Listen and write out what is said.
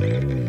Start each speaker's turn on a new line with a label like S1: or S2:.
S1: Bye.